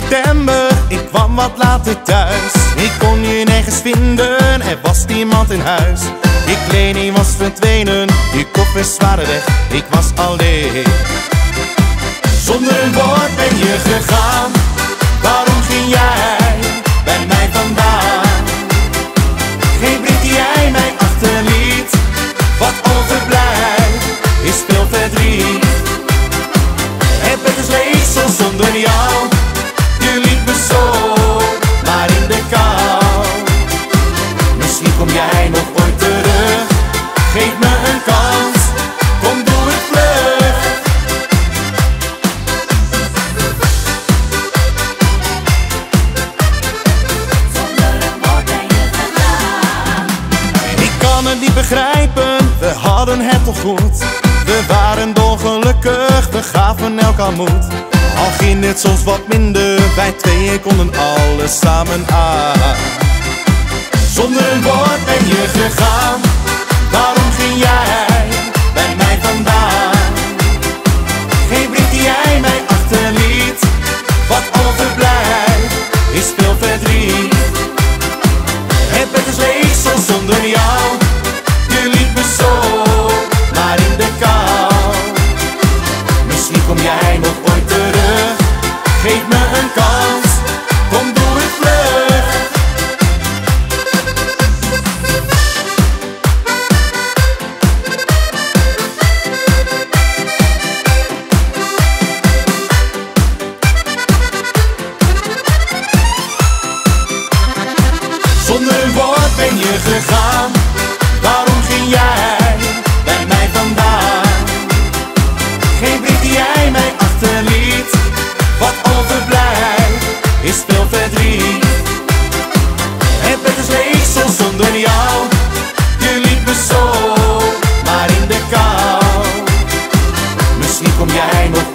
september, ik kwam wat later thuis. Ik kon je nergens vinden, er was niemand in huis. Je kleding was verdwenen, je koffers waren weg. Ik was alleen. Niet begrijpen, we hadden het toch goed. We waren dolgelukkig, we gaven elkaar moed. Al ging het soms wat minder, wij tweeën konden alles samen aan. Zonder een woord ben je gegaan, Waarom ging jij bij mij vandaan? Geen blik die jij mij achterliet. Wat overblijft is veel verdriet. Het bed is leeg, zo zonder jou. Je liep me zo, maar in de kou. Misschien kom jij nog